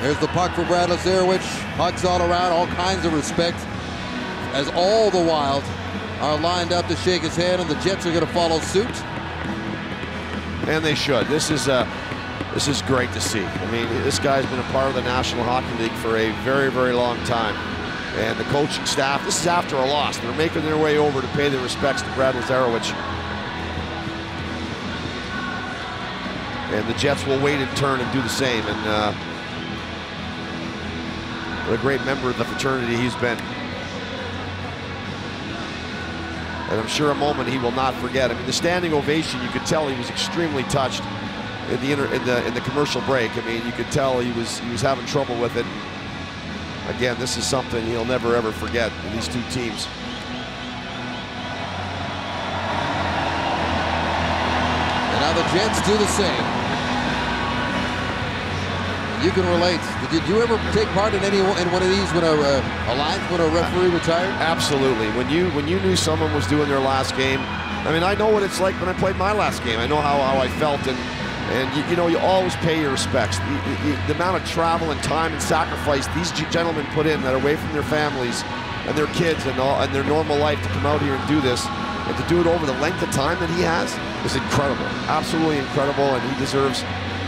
There's the puck for Brad Lazorwich. Hugs all around, all kinds of respect. As all the Wild are lined up to shake his hand, and the Jets are going to follow suit. And they should. This is uh, this is great to see. I mean, this guy's been a part of the National Hockey League for a very, very long time. And the coaching staff, this is after a loss. They're making their way over to pay their respects to Brad Lazorwich. And the Jets will wait in turn and do the same. And uh, what a great member of the fraternity he's been. And I'm sure a moment he will not forget. I mean, the standing ovation, you could tell he was extremely touched in the, inter, in the in the commercial break. I mean, you could tell he was he was having trouble with it. Again, this is something he'll never ever forget these two teams. And now the Jets do the same. You can relate. Did you ever take part in any in one of these when a, uh, a linesman or a referee retired? Absolutely. When you when you knew someone was doing their last game, I mean, I know what it's like when I played my last game. I know how, how I felt, and and you, you know you always pay your respects. The, the, the, amount of travel and time and sacrifice these gentlemen put in that are away from their families and their kids and all and their normal life to come out here and do this and to do it over the length of time that he has is incredible. Absolutely incredible, and he deserves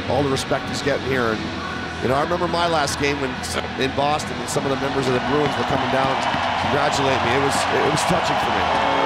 all the respect he's getting here. And you know, I remember my last game when in Boston, and some of the members of the Bruins were coming down to congratulate me. It was it was touching for me.